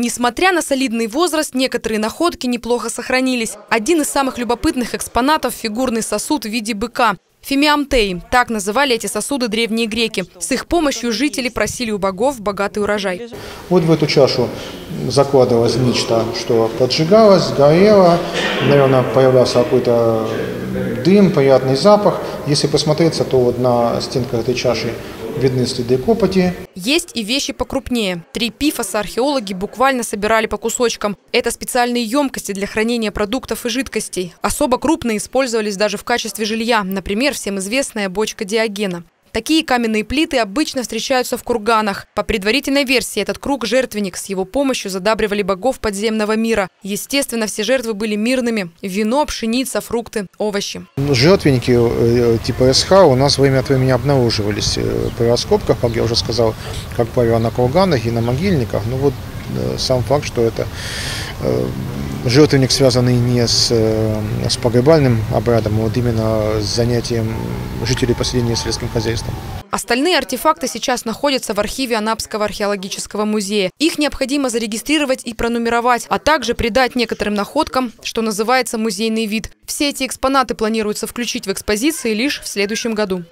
Несмотря на солидный возраст, некоторые находки неплохо сохранились. Один из самых любопытных экспонатов – фигурный сосуд в виде быка. Фимиамтеи – так называли эти сосуды древние греки. С их помощью жители просили у богов богатый урожай. Вот в эту чашу закладывалось нечто, что поджигалось, горело, наверное, появлялся какой-то дым, приятный запах. Если посмотреться, то вот на стенках этой чаши видны следы копоти. Есть и вещи покрупнее. Три пифоса археологи буквально собирали по кусочкам. Это специальные емкости для хранения продуктов и жидкостей. Особо крупные использовались даже в качестве жилья. Например, всем известная бочка Диогена. Такие каменные плиты обычно встречаются в курганах. По предварительной версии, этот круг – жертвенник. С его помощью задабривали богов подземного мира. Естественно, все жертвы были мирными. Вино, пшеница, фрукты, овощи. Жертвенники э, типа СХ у нас время от времени обнаруживались э, при раскопках, как я уже сказал, как правило, на курганах и на могильниках. Ну вот э, сам факт, что это жертвенник, связанный не с, с погребальным обрядом, а вот именно с занятием жителей поселения сельским хозяйством. Остальные артефакты сейчас находятся в архиве Анапского археологического музея. Их необходимо зарегистрировать и пронумеровать, а также придать некоторым находкам, что называется музейный вид. Все эти экспонаты планируется включить в экспозиции лишь в следующем году.